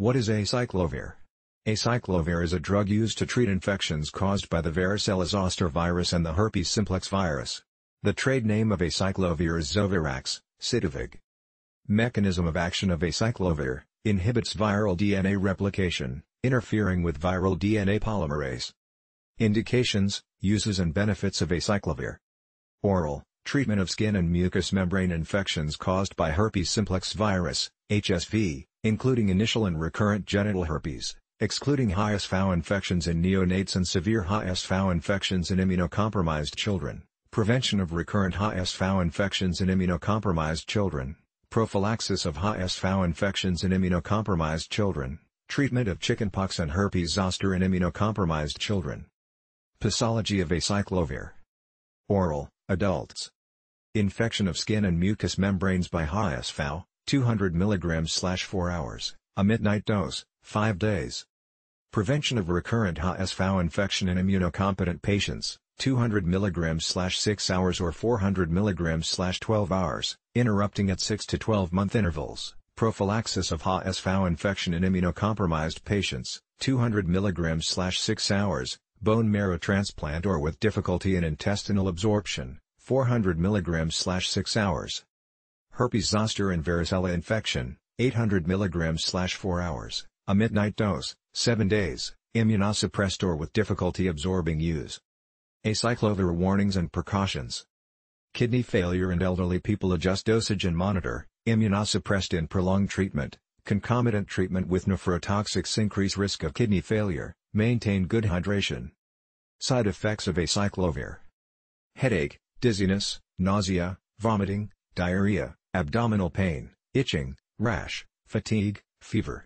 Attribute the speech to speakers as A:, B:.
A: What is acyclovir? Acyclovir is a drug used to treat infections caused by the varicella zoster virus and the herpes simplex virus. The trade name of acyclovir is Zovirax, Sitavig. Mechanism of action of acyclovir, inhibits viral DNA replication, interfering with viral DNA polymerase. Indications, uses and benefits of acyclovir. Oral, treatment of skin and mucous membrane infections caused by herpes simplex virus, HSV, including initial and recurrent genital herpes, excluding HSV infections in neonates and severe HSV infections in immunocompromised children, prevention of recurrent HSV infections in immunocompromised children, prophylaxis of HSV infections in immunocompromised children, treatment of chickenpox and herpes zoster in immunocompromised children. Posology of acyclovir. Oral, adults. Infection of skin and mucous membranes by HSV, 200 mg 4 hours, a midnight dose, 5 days. Prevention of recurrent HSV infection in immunocompetent patients, 200 mg 6 hours or 400 mg 12 hours, interrupting at 6 to 12 month intervals. Prophylaxis of HSV infection in immunocompromised patients, 200 mg 6 hours, bone marrow transplant or with difficulty in intestinal absorption, 400 mg 6 hours. Herpes zoster and varicella infection, 800 mg 4 hours, a midnight dose, 7 days, immunosuppressed or with difficulty absorbing use. Acyclovir warnings and precautions. Kidney failure and elderly people adjust dosage and monitor, immunosuppressed in prolonged treatment, concomitant treatment with nephrotoxics increase risk of kidney failure, maintain good hydration. Side effects of acyclovir. Headache, dizziness, nausea, vomiting, diarrhea, abdominal pain, itching, rash, fatigue, fever.